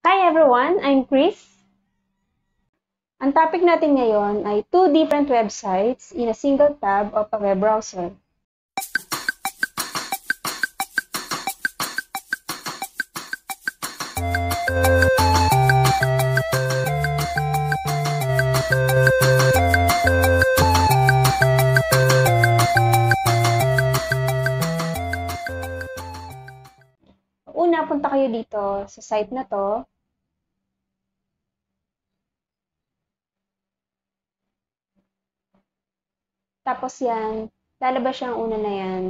Hi everyone, I'm Chris. Ang topic natin ngayon ay two different websites in a single tab of a web browser. Una, punta kayo dito sa site na to. Tapos yan, lalabas yung una na yan.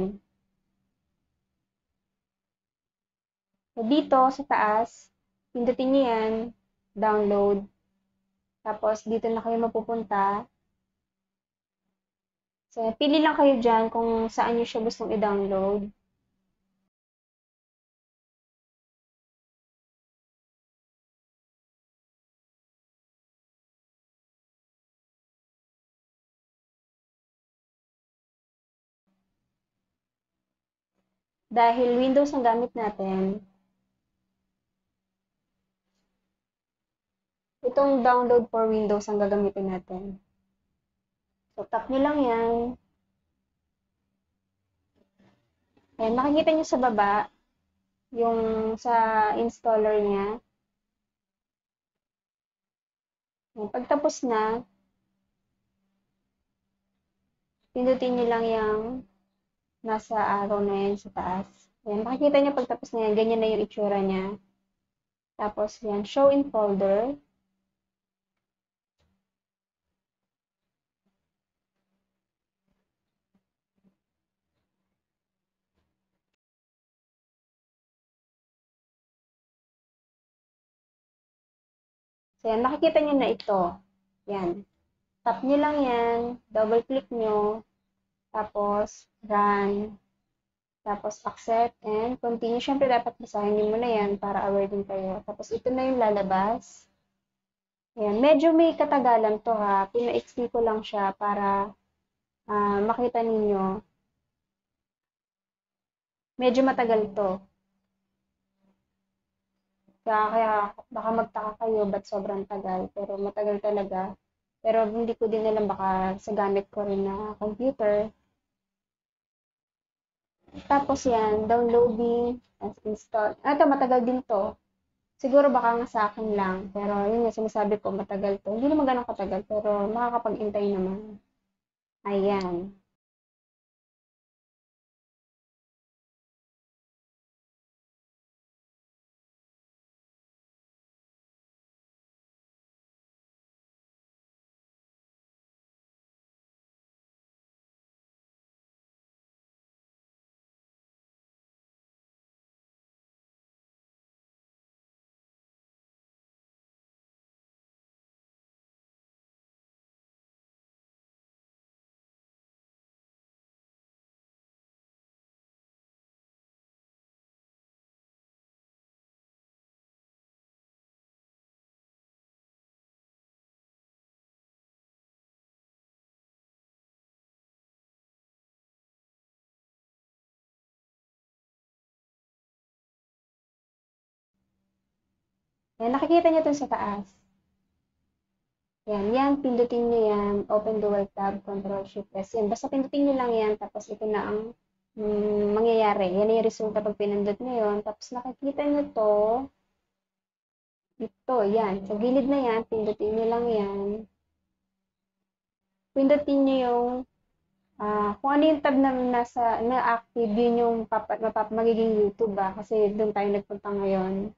So, dito sa taas, pindutin niyo yan, download. Tapos, dito na kayo mapupunta. So, pili lang kayo dyan kung saan nyo siya gustong i-download. Dahil Windows ang gamit natin, itong download for Windows ang gagamitin natin. So, tap nyo lang yan. Ayan, makikita nyo sa baba, yung sa installer niya. Ayan, pagtapos na, pindutin nyo lang yung nasa arrow na yan sa taas. Ayan, makikita nyo pagtapos na yan, ganyan na yung itsura niya. Tapos yan, show in folder. So yan, makikita nyo na ito. Yan. Tap nyo lang yan, double click nyo, tapos run, tapos accept and continue. Siyempre, dapat basahin nyo muna yan para aware din kayo. Tapos ito na yung lalabas. Ayan, medyo may katagalan to ha. Pina-explain ko lang siya para uh, makita ninyo. Medyo matagal to. Kaya, kaya baka magtaka kayo ba't sobrang tagal. Pero matagal talaga. Pero hindi ko din alam baka sa gamit ko rin na computer. Tapos yan, downloading, install. Ah, ito, matagal din to. Siguro baka nga sa akin lang. Pero yun yung sinasabi ko, matagal to. Hindi naman ganun katagal, pero makakapag-intay naman. Ayan. Yan, nakikita niyo ito sa taas. Yan, yan, pindutin niyo yan, open dual tab, control shift S. Yan, basta pindutin niyo lang yan, tapos ito na ang mm, mangyayari. Yan yung resulta pag pinindot niyo yun. Tapos nakikita niyo to, ito, yan. Sa gilid na yan, pindutin niyo lang yan. Pindutin niyo yung uh, kung ano yung tab na nasa na active, yun yung papa, mapap, magiging YouTube ba? Kasi doon tayo nagpunta ngayon.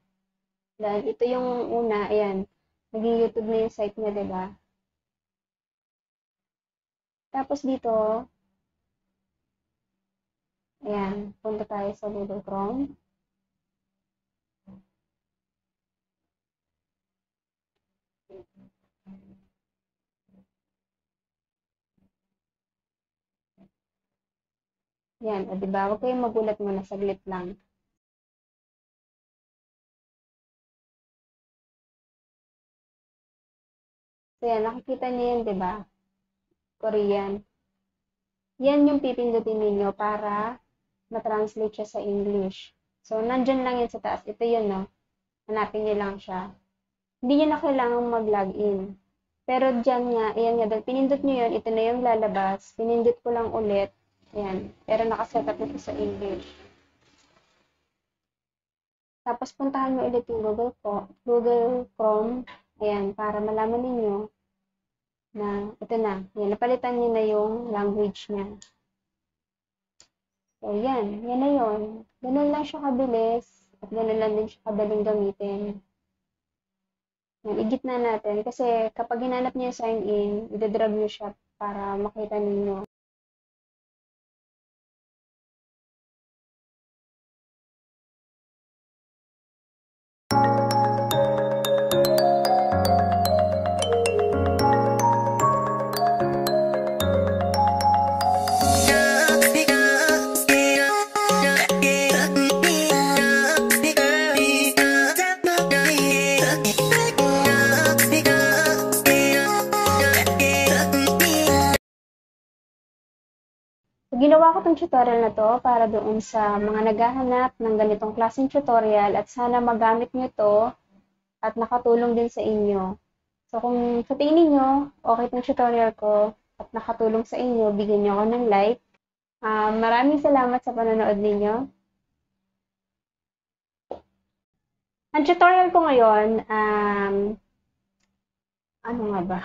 Dahil ito yung una, ayan, naging YouTube na yung site niya, diba? Tapos dito, ayan, punta tayo sa Google Chrome. Yan, o diba? Huwag kayong magulat muna, saglit lang. Yan, nakikita niyo yan, di ba? Korean. Yan yung pipindutin ninyo para ma-translate siya sa English. So, nandyan lang yan sa taas. Ito yun, no? Hanapin nyo lang siya. Hindi nyo na kailangang mag-login. Pero dyan nga, ayan nga, pinindot nyo yun, ito na yung lalabas. Pinindot ko lang ulit. Ayan. Pero nakaset up ito sa English. Tapos puntahan mo ulit yung Google, Google Chrome. Ayan, para malaman ninyo na ito na. Ayan, napalitan niyo na yung language niya. So, yan. Yan na yun. Ganun lang siya kabilis. At ganun lang din siya kadaling gamitin. Yan, igit na natin. Kasi kapag hinanap niyo yung sign in, idadrag niyo siya para makita ninyo. So, ginawa ko tong tutorial na to para doon sa mga naghahanap ng ganitong klaseng tutorial at sana magamit nyo to at nakatulong din sa inyo. So, kung sa tingin niyo okay tong tutorial ko at nakatulong sa inyo, bigyan niyo ako ng like. Um, maraming salamat sa panonood ninyo. Ang tutorial ko ngayon, um, ano nga ba?